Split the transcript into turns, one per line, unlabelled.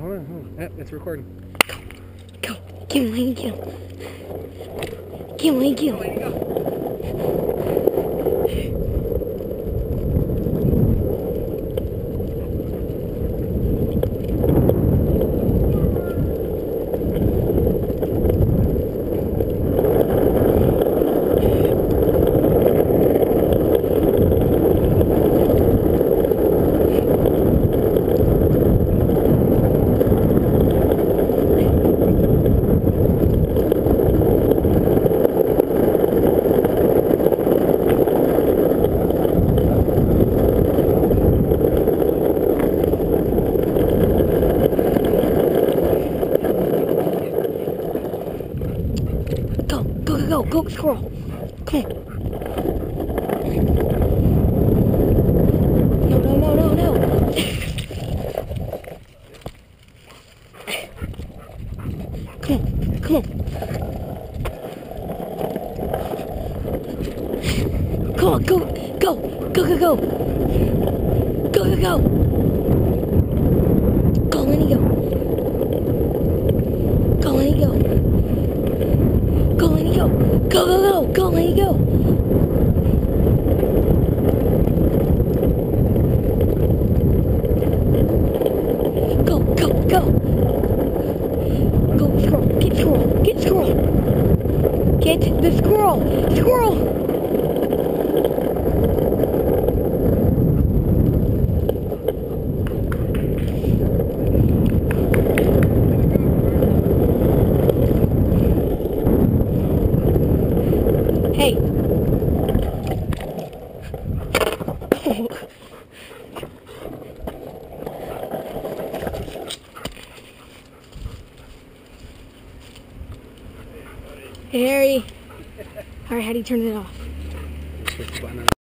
hold on, hold on. Yep, it's recording.
Go. Get Lane, get him. Get Lane, get him. Go, go, squirrel. Come on. No, no, no, no, no. Come on, come on. Come on, go, go, go, go, go. Go, go, go. Go, Laney, go. Go, Laney, go. Go, go, go. Go, Laney, go. Go, go, go. Go, squirrel. Get squirrel. Get squirrel. Get the squirrel. Squirrel. Harry. Alright, how do you turn it off?